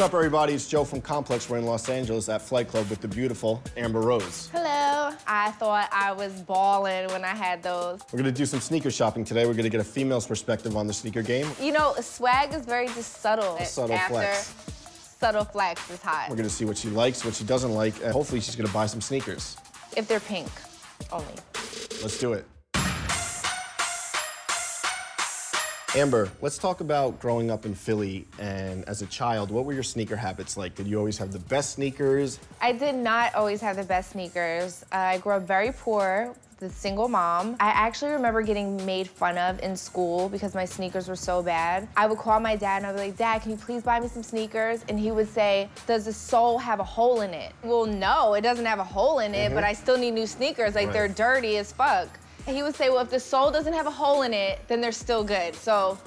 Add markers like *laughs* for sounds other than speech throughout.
up, everybody? It's Joe from Complex. We're in Los Angeles at Flight Club with the beautiful Amber Rose. Hello. I thought I was balling when I had those. We're gonna do some sneaker shopping today. We're gonna get a female's perspective on the sneaker game. You know, swag is very just subtle. A subtle After flex. Subtle flex is hot. We're gonna see what she likes, what she doesn't like, and hopefully she's gonna buy some sneakers. If they're pink, only. Let's do it. Amber, let's talk about growing up in Philly and as a child, what were your sneaker habits like? Did you always have the best sneakers? I did not always have the best sneakers. Uh, I grew up very poor, the single mom. I actually remember getting made fun of in school because my sneakers were so bad. I would call my dad and I'd be like, Dad, can you please buy me some sneakers? And he would say, Does the sole have a hole in it? Well, no, it doesn't have a hole in it, but I still need new sneakers. Like, they're dirty as fuck. He would say, Well, if the sole doesn't have a hole in it, then they're still good. So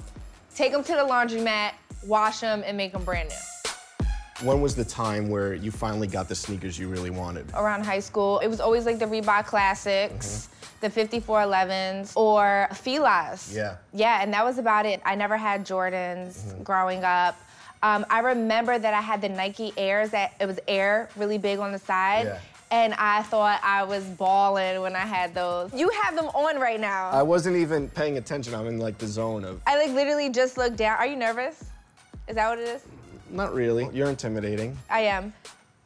take them to the laundromat, wash them, and make them brand new. When was the time where you finally got the sneakers you really wanted? around high school. It was always like the Reebok Classics, the 5411s, or Filas. Yeah. Yeah, and that was about it. I never had Jordans growing up. Um, I remember that I had the Nike Airs that it was Air really big on the side. Yeah. And I thought I was balling when I had those. You have them on right now. I wasn't even paying attention. I'm in like the zone of, I like literally just looked down. Are you nervous? Is that what it is? not really. You're intimidating. I am.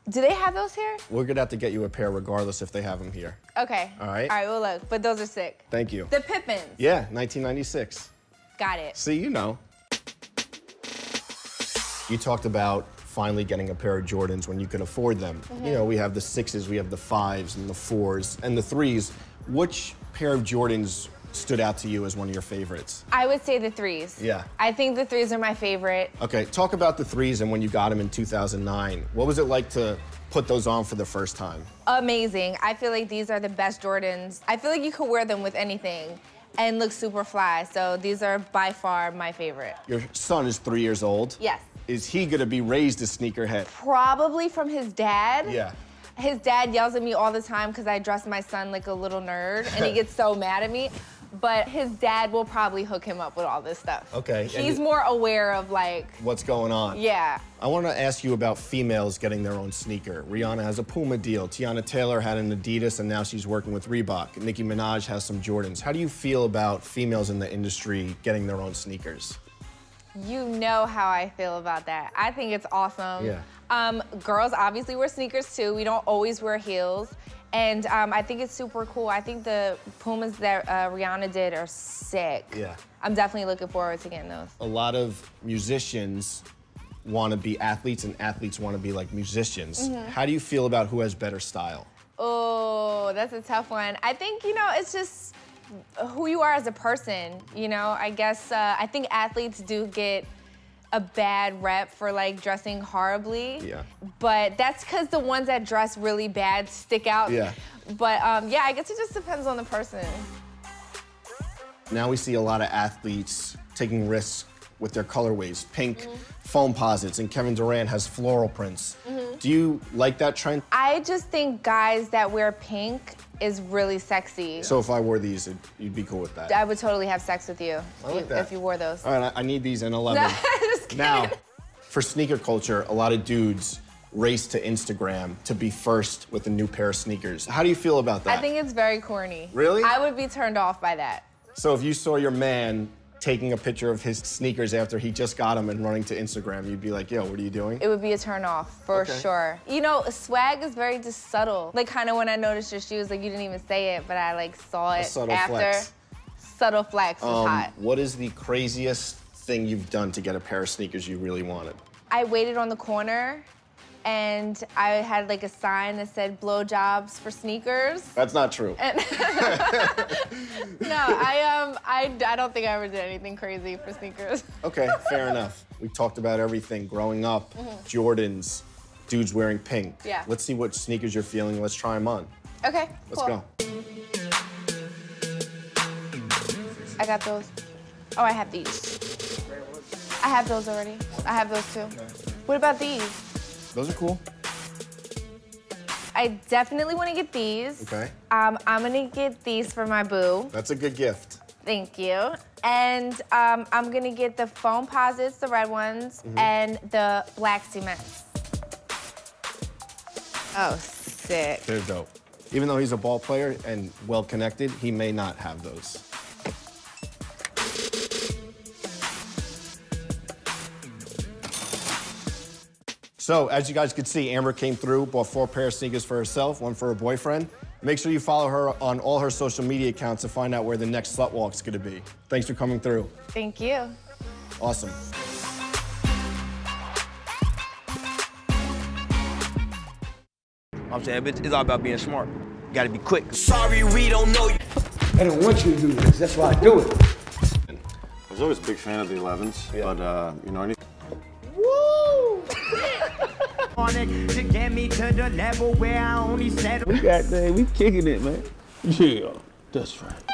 Do they have those here? We're gonna have to get you a pair regardless if they have them here. Okay. All right. All right, well look, but those are sick. Thank you. The Pippens. Yeah, 1996. Got it. See, you know. You talked about finally getting a pair of Jordans when you can afford them. You mm-hmm. know, we have the sixes, we have the fives and the fours and the threes. Which pair of Jordans stood out to you as one of your favorites? I would say the threes. Yeah. I think the threes are my favorite. Okay, talk about the threes and when you got them in 2009. What was it like to put those on for the first time? Amazing. I feel like these are the best Jordans. I feel like you could wear them with anything and look super fly. So these are by far my favorite. Your son is three years old. Yes. Is he gonna be raised a sneakerhead? Probably from his dad. Yeah. His dad yells at me all the time because I dress my son like a little nerd and he gets so *laughs* mad at me. But his dad will probably hook him up with all this stuff. Okay, He's more aware of like, What's going on? yeah. I want to ask you about females getting their own sneaker. Rihanna has a Puma deal. Teyana Taylor had an Adidas, and now she's working with Reebok. Nicki Minaj has some Jordans. How do you feel about females in the industry getting their own sneakers? You know how I feel about that. I think it's awesome. Yeah. Um, girls obviously wear sneakers too. We don't always wear heels. And um, I think it's super cool. I think the Pumas that uh, Rihanna did are sick. Yeah. I'm definitely looking forward to getting those. A lot of musicians want to be athletes, and athletes want to be like musicians. How do you feel about who has better style? Oh, that's a tough one. I think, you know, it's just who you are as a person, you know? I guess, uh, I think athletes do get a bad rep for like dressing horribly. Yeah. But that's because the ones that dress really bad stick out. Yeah. But um, yeah, I guess it just depends on the person. Now we see a lot of athletes taking risks with their colorways. Pink mm-hmm. Foamposites, and Kevin Durant has floral prints. Mm-hmm. Do you like that trend? I just think guys that wear pink is really sexy. So if I wore these, it, you'd be cool with that. I would totally have sex with you I like if, that. if you wore those. All right, I, I need these in *laughs* 11. Just now, for sneaker culture, a lot of dudes race to Instagram to be first with a new pair of sneakers. How do you feel about that? I think it's very corny. Really? I would be turned off by that. so if you saw your man taking a picture of his sneakers after he just got them and running to Instagram, you'd be like, yo, what are you doing? It would be a turn off for Okay. sure. You know, swag is very just subtle. Like kind of when I noticed your shoes, like you didn't even say it, but I like saw it subtle after. flex. Subtle flex is Um, hot. what is the craziest thing you've done to get a pair of sneakers you really wanted? I waited on the corner and I had like a sign that said blowjobs for sneakers. That's not true. *laughs* No, I um I, I don't think I ever did anything crazy for sneakers. Okay, fair enough. We talked about everything growing up, Jordans, dudes wearing pink. Yeah. Let's see what sneakers you're feeling. Let's try them on. Okay, Let's cool. go. I got those. Oh, I have these. I have those already. I have those too. What about these? Those are cool. I definitely want to get these. Okay. Um, I'm gonna get these for my boo. That's a good gift. Thank you. And um, I'm gonna get the Foamposites, the red ones, mm -hmm. and the black cements. Oh, sick. They're dope. Even though he's a ball player and well connected, he may not have those. So, as you guys can see, Amber came through, bought four pair of sneakers for herself, one for her boyfriend. Make sure you follow her on all her social media accounts to find out where the next slut walk's gonna be. Thanks for coming through. Thank you. Awesome. I'm saying it's all about being smart. You gotta be quick. Sorry, we don't know you. I don't want you to do this. That's why I do it. I was always a big fan of the 11s, yeah. but uh, you know, any on it to get me to the level where I only said We got there, we kicking it, man. Yeah, that's right.